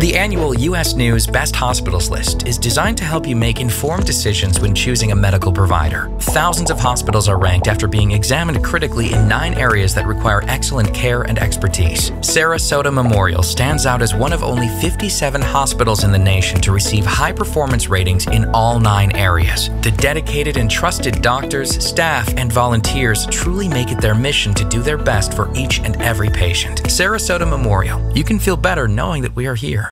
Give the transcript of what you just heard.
The annual U.S. News Best Hospitals list is designed to help you make informed decisions when choosing a medical provider. Thousands of hospitals are ranked after being examined critically in nine areas that require excellent care and expertise. Sarasota Memorial stands out as one of only 57 hospitals in the nation to receive high performance ratings in all nine areas. The dedicated and trusted doctors, staff, and volunteers truly make it their mission to do their best for each and every patient. Sarasota Memorial, you can feel better knowing that we are here.